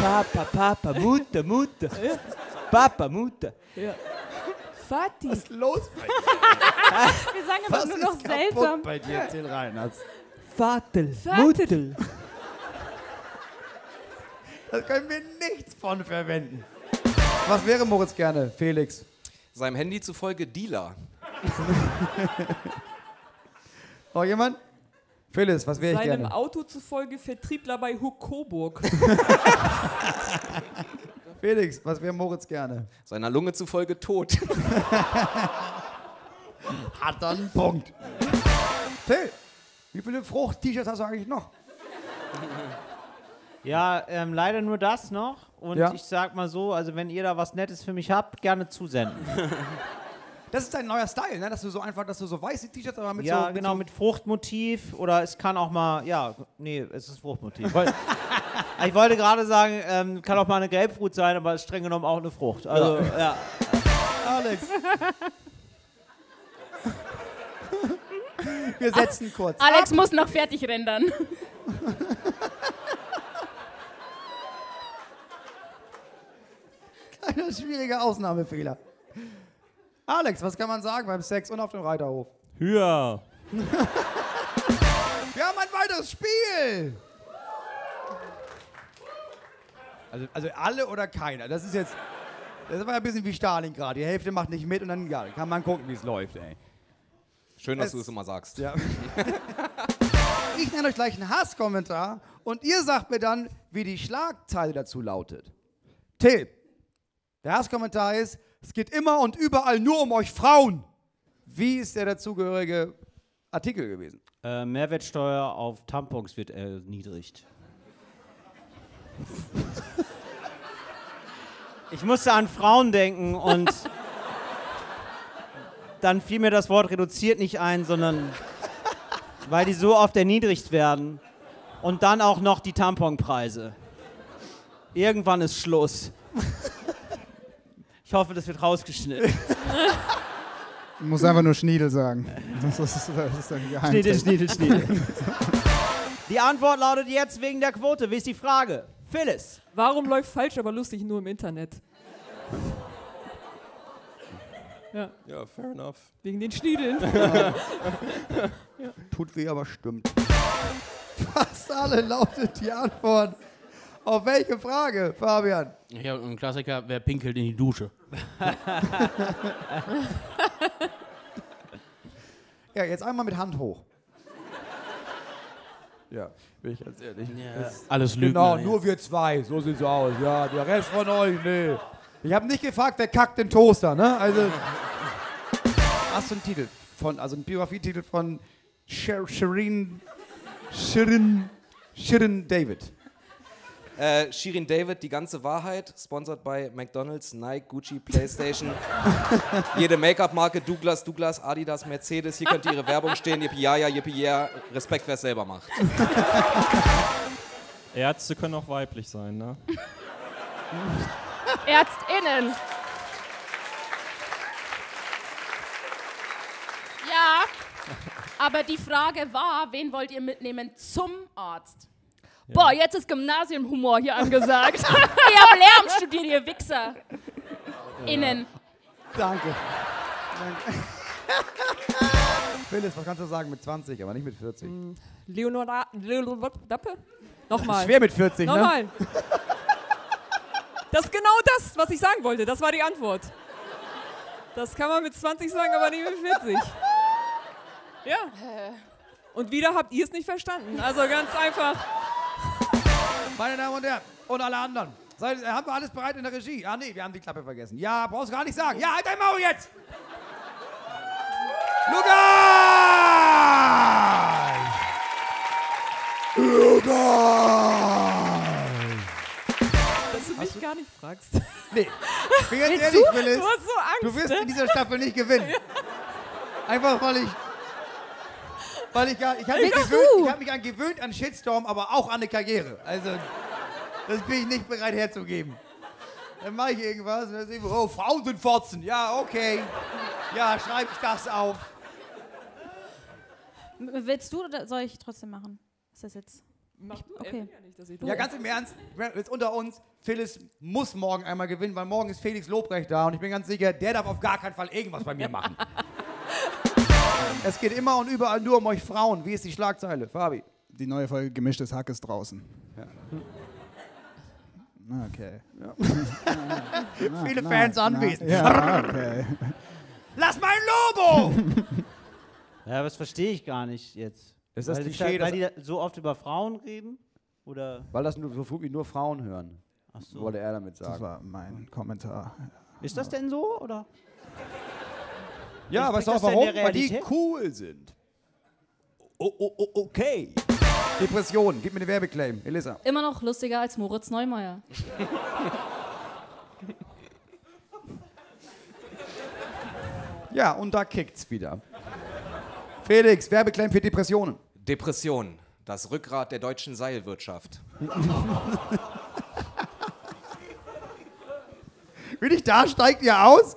Papa, Papa, Mutter, Mutter. Papa, Mutter. Vati. Was ist los bei dir? Wir sagen aber Was nur ist noch seltsam. bei dir? Erzähl rein. Das, Vater, Vater. Mutter. das können wir nichts von verwenden. Was wäre Moritz gerne, Felix? Seinem Handy zufolge Dealer. Noch jemand? Felix, was wäre ich Seinem gerne? Auto zufolge Vertriebler bei Huck Coburg. Felix, was wäre Moritz gerne? Seiner Lunge zufolge tot. Hat dann einen Punkt. Till, wie viele Frucht-T-Shirts hast du eigentlich noch? Ja, ähm, leider nur das noch. Und Ja. ich sag mal so, also wenn ihr da was Nettes für mich habt, gerne zusenden. Das ist dein neuer Style, ne? Dass du so einfach, dass du so weiße T-Shirts, aber mit ja, so. mit genau, so mit Fruchtmotiv oder es kann auch mal, ja, nee, es ist Fruchtmotiv. Ich wollte gerade sagen, ähm, kann auch mal eine Gelbfrucht sein, aber ist streng genommen auch eine Frucht. Also, ja. Alex. Wir setzen kurz. Alex muss noch fertig rendern. Ein schwieriger Ausnahmefehler. Alex, was kann man sagen beim Sex und auf dem Reiterhof? Ja. Wir haben ein weiteres Spiel. Also, also alle oder keiner. Das ist jetzt. Das war ja ein bisschen wie Stalingrad. Die Hälfte macht nicht mit und dann ja, kann man gucken, wie es läuft, ey. Schön, dass Es- du es immer sagst. Ja. Ich nenne euch gleich einen Hasskommentar und ihr sagt mir dann, wie die Schlagzeile dazu lautet. Till, der Hasskommentar ist, es geht immer und überall nur um euch Frauen. Wie ist der dazugehörige Artikel gewesen? Äh, Mehrwertsteuer auf Tampons wird erniedrigt. Ich musste an Frauen denken und dann fiel mir das Wort reduziert nicht ein, sondern weil die so oft erniedrigt werden. Und dann auch noch die Tamponpreise. Irgendwann ist Schluss. Ich hoffe, das wird rausgeschnitten. Ich muss einfach nur Schniedel sagen. Das ist, das ist ein Geheimtipp. Schniedel, Schniedel, Schniedel. Die Antwort lautet jetzt wegen der Quote. Wie ist die Frage? Phyllis. Warum läuft falsch, aber lustig nur im Internet? Ja, Ja, fair enough. wegen den Schniedeln. Tut weh, aber stimmt. Fast alle lautet die Antwort. Auf welche Frage, Fabian? Ja, ein Klassiker, wer pinkelt in die Dusche? Ja, jetzt einmal mit Hand hoch. Ja, bin ich ganz ehrlich. Alles Lügen. Genau, nur wir zwei, so sieht's aus. Ja, der Rest von euch, nee. Ich habe nicht gefragt, wer kackt den Toaster, ne? Also. Hast du einen Titel von, also einen Biografietitel von Sher Shirin, Shirin, Shirin David. Äh, Shirin David, die ganze Wahrheit, sponsored bei McDonalds, Nike, Gucci, Playstation. Jede Make-up-Marke, Douglas, Douglas, Adidas, Mercedes. Hier könnte ihre Werbung stehen. Yippie, ja, ja, yippie, ja. Respekt, wer es selber macht. Ärzte können auch weiblich sein, ne? ÄrztInnen. Ja, aber die Frage war, wen wollt ihr mitnehmen zum Arzt? Boah, jetzt ist Gymnasiumhumor hier angesagt. ich habe Lehramt studiert, ihr Wichser. Innen. Danke. Danke. Phyllis, was kannst du sagen mit 20, aber nicht mit 40? Leonora, Leonora Dappe? Nochmal. Schwer mit 40, ne? Nochmal. Das ist genau das, was ich sagen wollte. Das war die Antwort. Das kann man mit 20 sagen, aber nicht mit 40. Ja. Und wieder habt ihr es nicht verstanden. Also ganz einfach. Meine Damen und Herren, und alle anderen. Seid, haben wir alles bereit in der Regie? Ah, nee, wir haben die Klappe vergessen. Ja, brauchst gar nicht sagen. Ja, halt dein Maul jetzt! Lukas! Lukas! Dass du mich gar nicht fragst. Nee, ich bin ganz ehrlich, Phyllis. Du hast so Angst. Du wirst ne? in dieser Staffel nicht gewinnen. Einfach weil ich. Weil ich. Ich habe mich, gewöhnt, ich hab mich an gewöhnt an Shitstorm, aber auch an eine Karriere. Also, das bin ich nicht bereit herzugeben. Dann mache ich irgendwas und dann sehe ich, oh, Frauen sind Fotzen. Ja, okay. Ja, schreibe ich das auf. Willst du oder soll ich trotzdem machen? Ist das jetzt? Mach er okay. will ja nicht, dass ich Ja, ganz im Ernst, jetzt unter uns, Phyllis muss morgen einmal gewinnen, weil morgen ist Felix Lobrecht da und ich bin ganz sicher, der darf auf gar keinen Fall irgendwas bei mir machen. es geht immer und überall nur um euch Frauen. Wie ist die Schlagzeile, Fabi? Die neue Folge Gemischtes Hack ist draußen. Ja. Okay. Viele Fans anwesend. Ja, okay. Lass mein Lobo! Ja, das verstehe ich gar nicht jetzt. Ist das weil, Klischee, weil das- die so oft über Frauen reden? Oder? Weil das nur, so gut wie nur Frauen hören, Ach so. wollte er damit Das sagen. war mein Kommentar. Ist das denn so? Oder? Ja, weißt du auch warum? Weil die cool sind. Oh, oh, oh, okay. Depression, gib mir den Werbeclaim, Elisa. Immer noch lustiger als Moritz Neumeier. Ja, und da kickt's wieder. Felix, Werbeclaim für Depressionen. Depression, das Rückgrat der deutschen Seilwirtschaft. Wie dich da steigt ihr aus?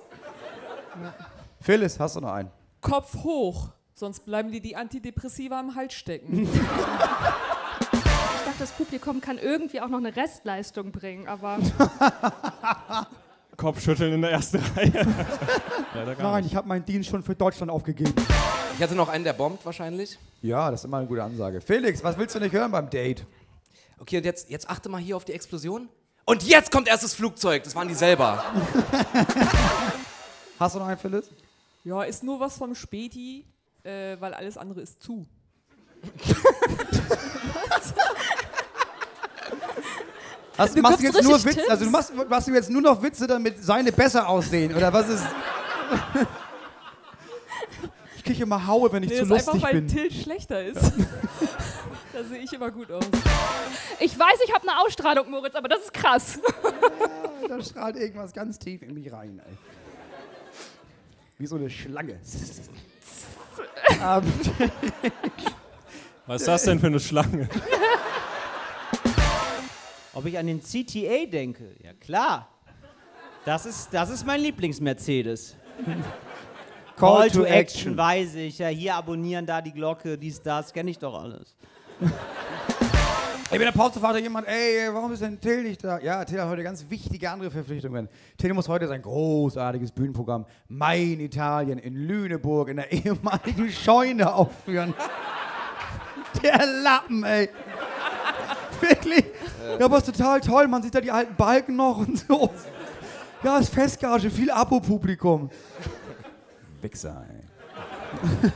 Phyllis, hast du noch einen? Kopf hoch, sonst bleiben dir die Antidepressiva im Hals stecken. Ich dachte, das Publikum kann irgendwie auch noch eine Restleistung bringen, aber Kopfschütteln in der ersten Reihe. Nein, ich habe meinen Dienst schon für Deutschland aufgegeben. Ich hatte noch einen, der bombt wahrscheinlich. Ja, das ist immer eine gute Ansage. Felix, was willst du nicht hören beim Date? Okay, und jetzt, jetzt achte mal hier auf die Explosion. Und jetzt kommt erst das Flugzeug. Das waren die selber. Hast du noch einen, Phyllis? Ja, ist nur was vom Späti, äh, weil alles andere ist zu. Hast, Du machst du jetzt nur Witze? Also du machst, machst du jetzt nur noch Witze, damit seine besser aussehen? Oder was ist. ich kriege immer Haue, wenn ich Nee, zu das ist einfach, lustig weil bin. Till schlechter ist. da sehe ich immer gut aus. ich weiß, ich habe eine Ausstrahlung, Moritz, aber das ist krass. Da strahlt irgendwas ganz tief in mich rein, ey. Wie so eine Schlange. ähm, Was ist das denn für eine Schlange? Ob ich an den CTA denke? Ja, klar. Das ist, das ist mein Lieblings-Mercedes. Call, to, action. weiß ich. Ja, hier abonnieren, da die Glocke, dies, das, kenne ich doch alles. Ey, bei der Pause fragt jemand, ey, warum ist denn Till nicht da? Ja, Till hat heute ganz wichtige andere Verpflichtungen. Till muss heute sein großartiges Bühnenprogramm Mein Italien in Lüneburg in der ehemaligen Scheune aufführen. Der Lappen, ey. Wirklich. Ja, aber ist total toll. Man sieht da die alten Balken noch und so. Ja, ist Festgage, viel Abo-Publikum. Wichser, ey.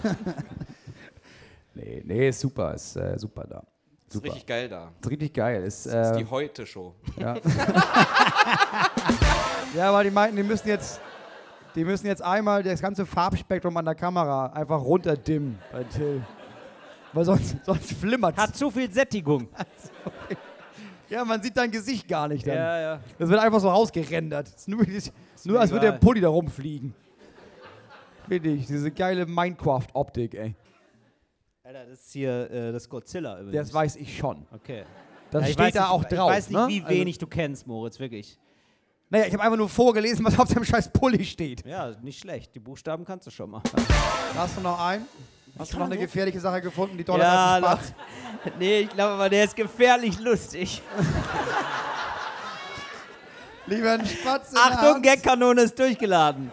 nee, nee, super, ist äh, super da. Ist richtig geil da. Ist richtig geil. Ist, Das ist äh, die Heute-Show. ja, weil die meinten, die müssen jetzt, die müssen jetzt einmal das ganze Farbspektrum an der Kamera einfach runterdimmen bei Till. Weil sonst, sonst flimmert Hat zu viel Sättigung. Ja, man sieht dein Gesicht gar nicht dann. Ja, ja. Das wird einfach so rausgerendert. Es ist nur, ist nur als würde der. Pulli da rumfliegen. Finde ich, diese geile Minecraft-Optik, ey. Alter, das ist hier äh, das Godzilla übrigens. Das weiß ich schon. Okay. Das Ja, steht da nicht, auch drauf. Ich weiß nicht, ne? wie wenig du kennst, Moritz, wirklich. Also, naja, ich habe einfach nur vorgelesen, was auf dem scheiß Pulli steht. Ja, nicht schlecht. Die Buchstaben kannst du schon mal. Hast du noch einen? Hast du noch eine gefährliche Sache gefunden, die toll ja, noch- nee, ich glaube aber, der ist gefährlich lustig. Lieber ein Spatz Achtung. Gagkanone ist durchgeladen.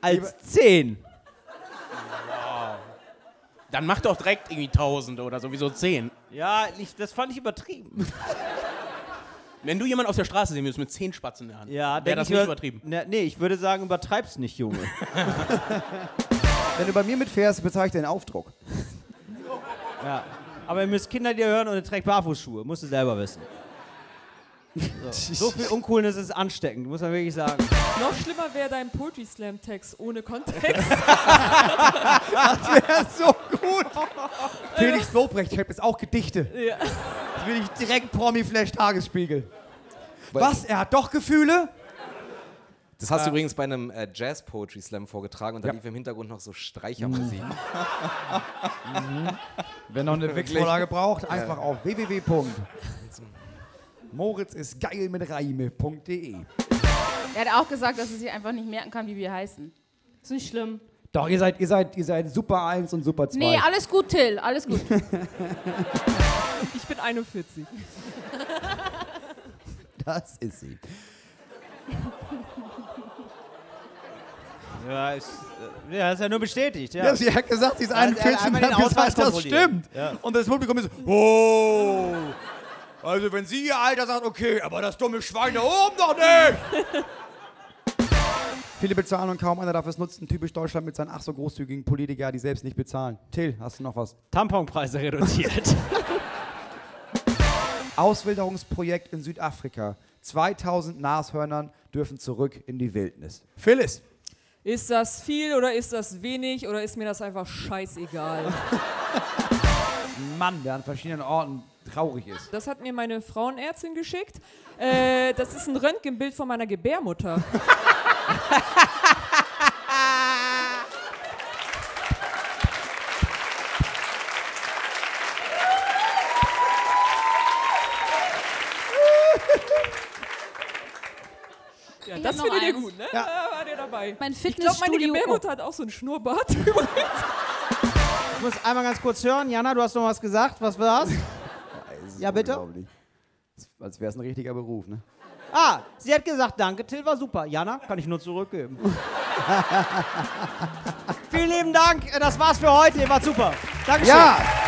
Als 10. Dann mach doch direkt irgendwie 1000 oder sowieso 10. Ja, ich, das fand ich übertrieben. Wenn du jemanden auf der Straße sehen würdest mit 10 Spatzen in der Hand, Ja, wäre das ich nicht über- übertrieben. Ne, nee, ich würde sagen, übertreib's nicht, Junge. Wenn du bei mir mitfährst, bezahle ich den Aufdruck. ja. Aber ihr müsst Kinder dir hören und ihr trägt Barfußschuhe. Musst du selber wissen. So, so viel Uncoolness ist ansteckend, muss man wirklich sagen. Noch schlimmer wäre dein Poetry Slam Text ohne Kontext. Ja, so gut. Felix Lobrecht schreibt jetzt auch Gedichte. ja. Das will ich direkt Promi-Flash Tagesspiegel. Was? Er hat doch Gefühle? Das hast du übrigens bei einem äh, Jazz-Poetry-Slam vorgetragen und da Ja. lief im Hintergrund noch so Streichermusik. Wer noch eine Wix-Vorlage braucht, einfach auf www.moritz ist geil mit Reime.de. Er hat auch gesagt, dass er sich einfach nicht merken kann, wie wir heißen. Ist nicht schlimm. Doch, ihr seid, ihr seid, ihr seid Super 1 und Super 2. Nee, alles gut, Till, alles gut. Ich bin 41. das ist sie. Ja, ist, äh, ja, ist ja nur bestätigt. Ja. Ja. sie hat gesagt, sie ist Ja, er hat 41 und hat gesagt, das stimmt. Ja. Und das Publikum ist so, oh. Also wenn sie ihr Alter sagt, okay, aber das dumme Schwein da oben doch nicht. Viele bezahlen und kaum einer darf es nutzen. Typisch Deutschland mit seinen ach so großzügigen Politikern, die selbst nicht bezahlen. Till, hast du noch was? Tamponpreise reduziert. Auswilderungsprojekt in Südafrika. 2000 Nashörnern dürfen zurück in die Wildnis. Phyllis. Ist das viel oder ist das wenig oder ist mir das einfach scheißegal? Mann, der an verschiedenen Orten traurig ist. Das hat mir meine Frauenärztin geschickt. Äh, das ist ein Röntgenbild von meiner Gebärmutter. Ja, das findet ihr gut, ne? Ja. Da war der dabei. Mein Ich glaube, Fitnessstudio. meine Gebärmutter hat auch so einen Schnurrbart. Ich muss einmal ganz kurz hören. Jana, du hast noch was gesagt. Was war's? Ja, bitte? Als wäre es ein richtiger Beruf, ne? Ah, sie hat gesagt, danke, Till war super. Jana, kann ich nur zurückgeben. Vielen lieben Dank. Das war's für heute. Ihr wart super. Dankeschön. Ja!